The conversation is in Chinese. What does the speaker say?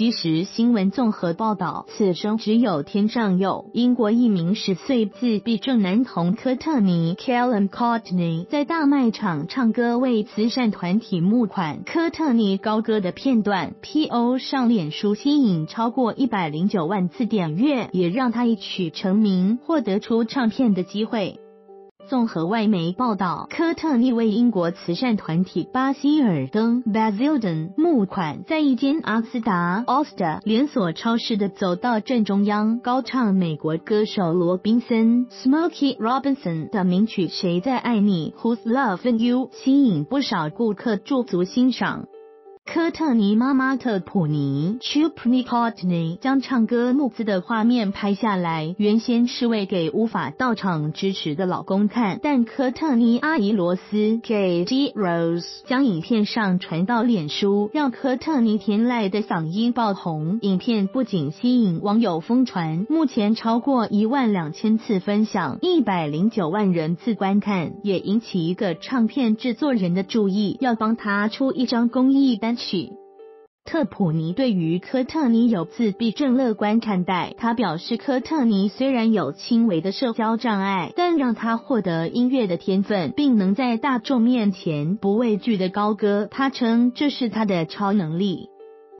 即时新闻综合报道，此生只有天上有。英国一名十岁自闭症男童科特尼 （Callum Courtney） 在大卖场唱歌为慈善团体募款。科特尼高歌的片段，P.O. 上脸书吸引超过一百零九万次点阅，也让他一曲成名，获得出唱片的机会。综合外媒报道，科特尼为英国慈善团体巴希尔登 （Basildon） 募款，在一间阿斯达 o s t a 连锁超市的走道正中央高唱美国歌手罗宾森 （Smoky Robinson） 的名曲《谁在爱你》（Who's Loving You），吸引不少顾客驻足欣赏。科特尼妈妈特普尼 c h u p n i c o t n e y 将唱歌募资的画面拍下来，原先是为给无法到场支持的老公看，但科特尼阿姨罗斯 kj Rose） 将影片上传到脸书，让科特尼甜赖的嗓音爆红。影片不仅吸引网友疯传，目前超过一万两千次分享，一百零九万人次观看，也引起一个唱片制作人的注意，要帮他出一张公益单。特普尼对于科特尼有自闭症乐观看待，他表示科特尼虽然有轻微的社交障碍，但让他获得音乐的天分，并能在大众面前不畏惧的高歌，他称这是他的超能力。